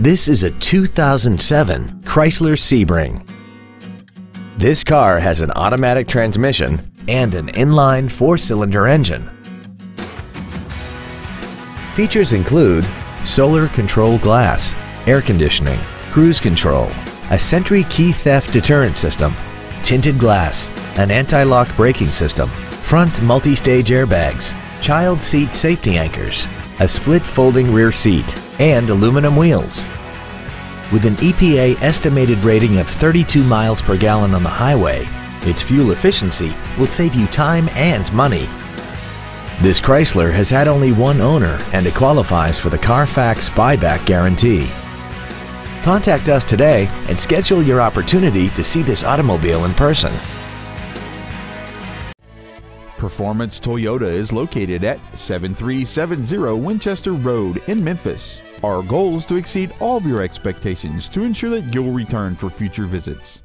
This is a 2007 Chrysler Sebring. This car has an automatic transmission and an inline four-cylinder engine. Features include solar control glass, air conditioning, cruise control, a Sentry key theft deterrent system, tinted glass, an anti-lock braking system, front multi-stage airbags, child seat safety anchors, a split folding rear seat, and aluminum wheels. With an EPA estimated rating of 32 miles per gallon on the highway, its fuel efficiency will save you time and money. This Chrysler has had only one owner and it qualifies for the Carfax buyback guarantee. Contact us today and schedule your opportunity to see this automobile in person. Performance Toyota is located at 7370 Winchester Road in Memphis. Our goal is to exceed all of your expectations to ensure that you'll return for future visits.